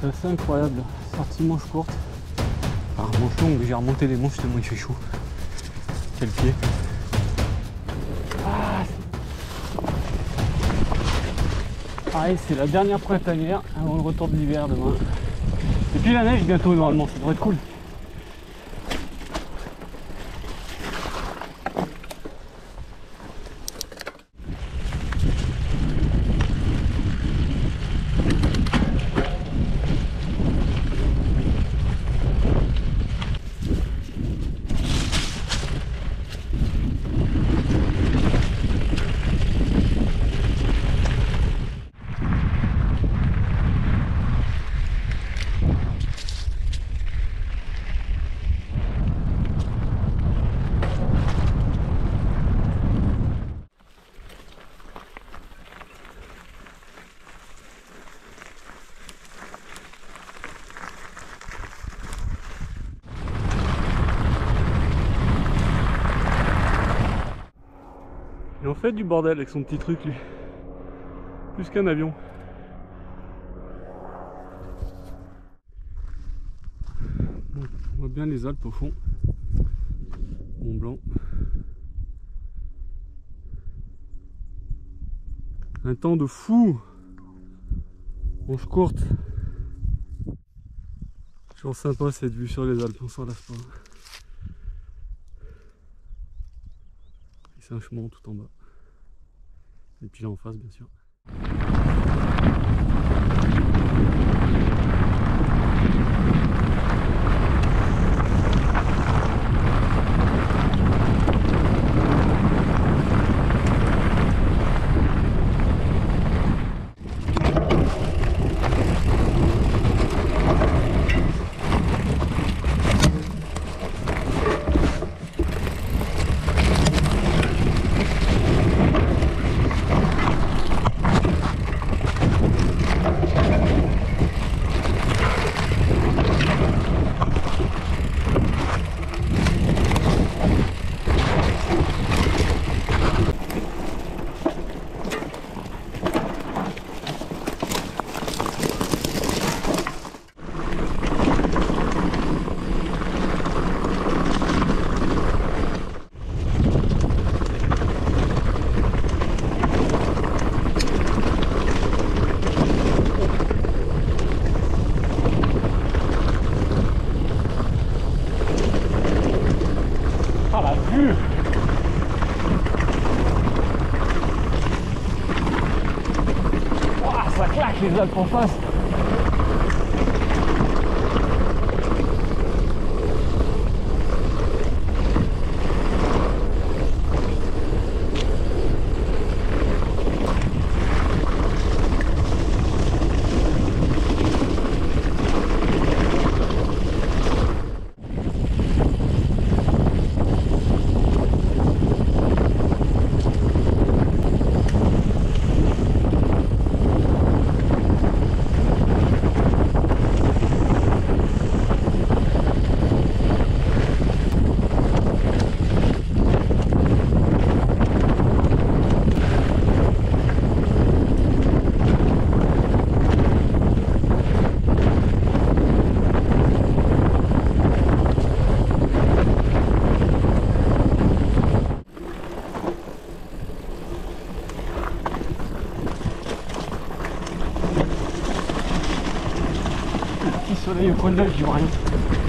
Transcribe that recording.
C'est assez incroyable. Sortie manche courte. Alors manche longue, j'ai remonté les manches tellement il fait chaud. Quel pied. Ah, Pareil, c'est la dernière printanière avant le retour de l'hiver demain. Et puis la neige bientôt normalement, ça devrait être cool. En fait du bordel avec son petit truc lui. Plus qu'un avion. On voit bien les Alpes au fond. Mont Blanc. Un temps de fou Manche courte. Toujours sympa cette vue sur les Alpes, on s'en lasse pas. C'est un chemin tout en bas. Et puis là en face bien sûr. Ah la vue Ouah, Claque les Alpes en face Le petit